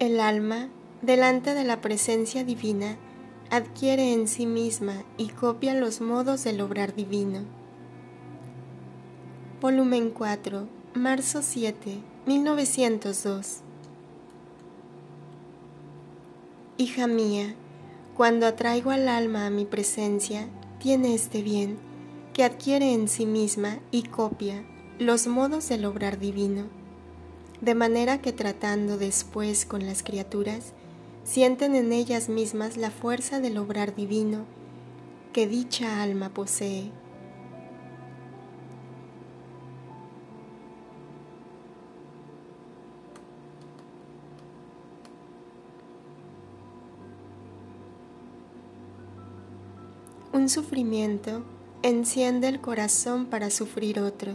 El alma, delante de la presencia divina, adquiere en sí misma y copia los modos del obrar divino. Volumen 4, marzo 7, 1902. Hija mía, cuando atraigo al alma a mi presencia, tiene este bien, que adquiere en sí misma y copia los modos del obrar divino, de manera que tratando después con las criaturas, sienten en ellas mismas la fuerza del obrar divino que dicha alma posee. Un sufrimiento enciende el corazón para sufrir otro.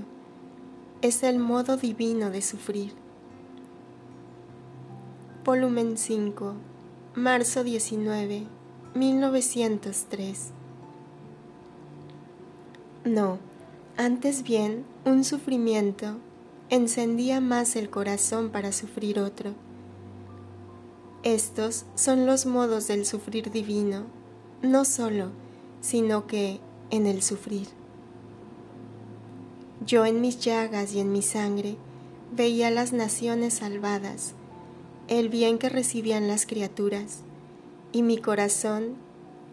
Es el modo divino de sufrir. Volumen 5, marzo 19, 1903. No, antes bien, un sufrimiento encendía más el corazón para sufrir otro. Estos son los modos del sufrir divino, no solo sino que en el sufrir. Yo en mis llagas y en mi sangre veía las naciones salvadas, el bien que recibían las criaturas, y mi corazón,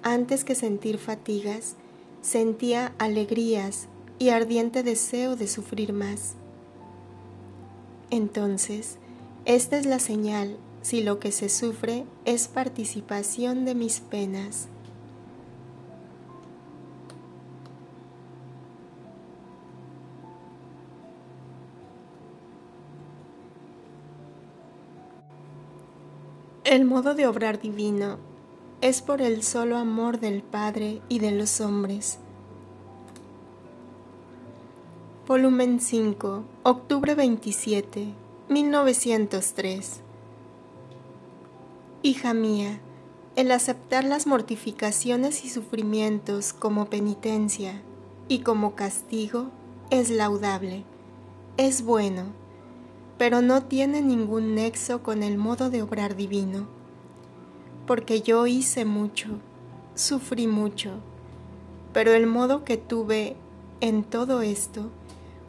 antes que sentir fatigas, sentía alegrías y ardiente deseo de sufrir más. Entonces, esta es la señal si lo que se sufre es participación de mis penas. El modo de obrar divino es por el solo amor del Padre y de los hombres. Volumen 5, octubre 27, 1903. Hija mía, el aceptar las mortificaciones y sufrimientos como penitencia y como castigo es laudable, es bueno pero no tiene ningún nexo con el modo de obrar divino, porque yo hice mucho, sufrí mucho, pero el modo que tuve en todo esto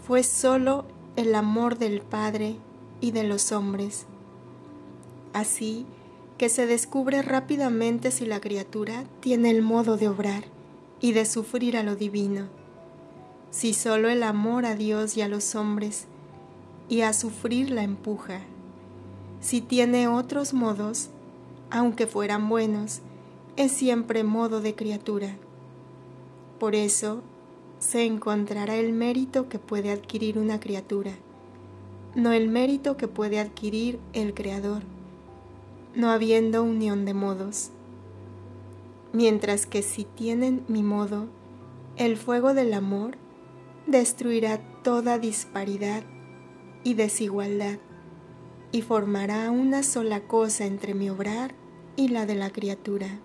fue solo el amor del Padre y de los hombres. Así que se descubre rápidamente si la criatura tiene el modo de obrar y de sufrir a lo divino, si solo el amor a Dios y a los hombres y a sufrir la empuja. Si tiene otros modos, aunque fueran buenos, es siempre modo de criatura. Por eso se encontrará el mérito que puede adquirir una criatura, no el mérito que puede adquirir el Creador, no habiendo unión de modos. Mientras que si tienen mi modo, el fuego del amor destruirá toda disparidad y desigualdad, y formará una sola cosa entre mi obrar y la de la criatura.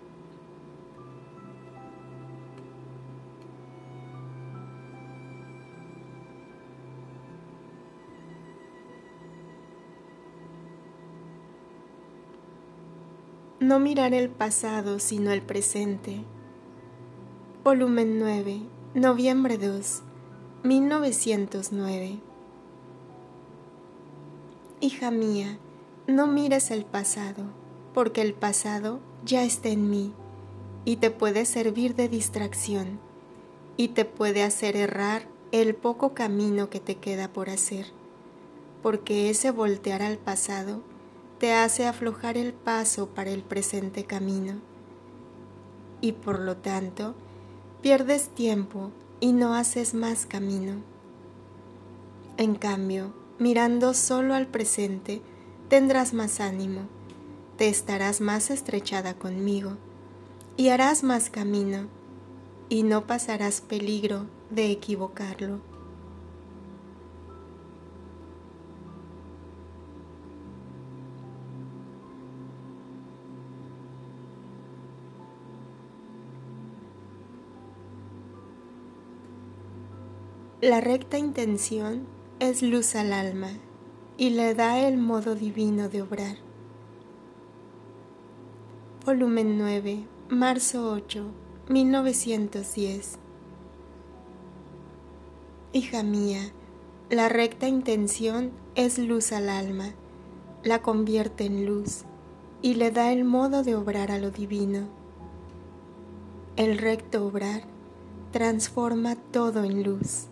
No mirar el pasado sino el presente. Volumen 9, noviembre 2, 1909. Hija mía, no mires el pasado, porque el pasado ya está en mí y te puede servir de distracción y te puede hacer errar el poco camino que te queda por hacer, porque ese voltear al pasado te hace aflojar el paso para el presente camino y por lo tanto pierdes tiempo y no haces más camino. En cambio, mirando solo al presente, tendrás más ánimo, te estarás más estrechada conmigo, y harás más camino, y no pasarás peligro de equivocarlo. La recta intención es luz al alma y le da el modo divino de obrar. volumen 9, marzo 8, 1910. Hija mía, la recta intención es luz al alma, la convierte en luz y le da el modo de obrar a lo divino. El recto obrar transforma todo en luz.